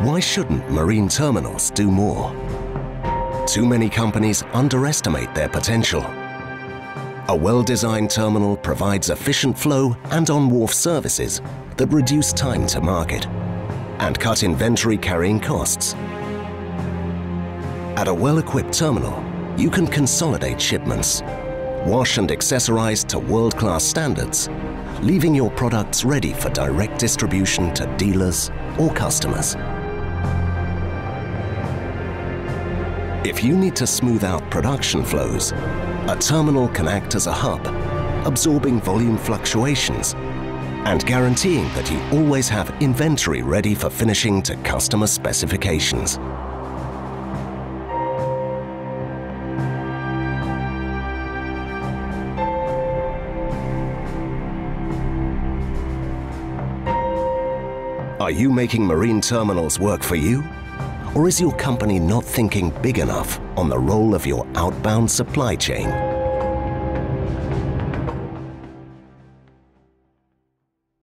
Why shouldn't marine terminals do more? Too many companies underestimate their potential. A well-designed terminal provides efficient flow and on-wharf services that reduce time to market and cut inventory carrying costs. At a well-equipped terminal, you can consolidate shipments, wash and accessorize to world-class standards, leaving your products ready for direct distribution to dealers or customers. If you need to smooth out production flows, a terminal can act as a hub, absorbing volume fluctuations and guaranteeing that you always have inventory ready for finishing to customer specifications. Are you making marine terminals work for you? Or is your company not thinking big enough on the role of your outbound supply chain?